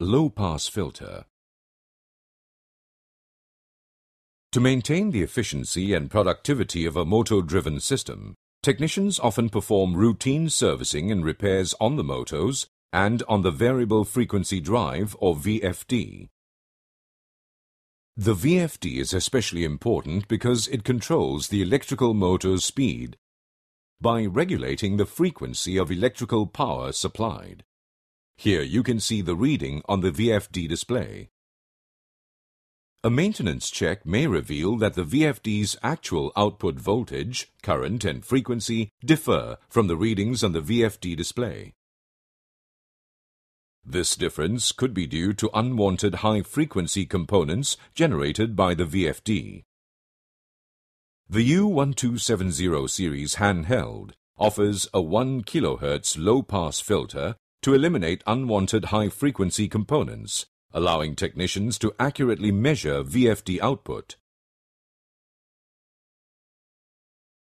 Low-pass filter. To maintain the efficiency and productivity of a motor-driven system, technicians often perform routine servicing and repairs on the motors and on the variable frequency drive or VFD. The VFD is especially important because it controls the electrical motor's speed by regulating the frequency of electrical power supplied. Here you can see the reading on the VFD display. A maintenance check may reveal that the VFD's actual output voltage, current and frequency differ from the readings on the VFD display. This difference could be due to unwanted high-frequency components generated by the VFD. The U1270 series handheld offers a 1 kHz low-pass filter to eliminate unwanted high-frequency components, allowing technicians to accurately measure VFD output.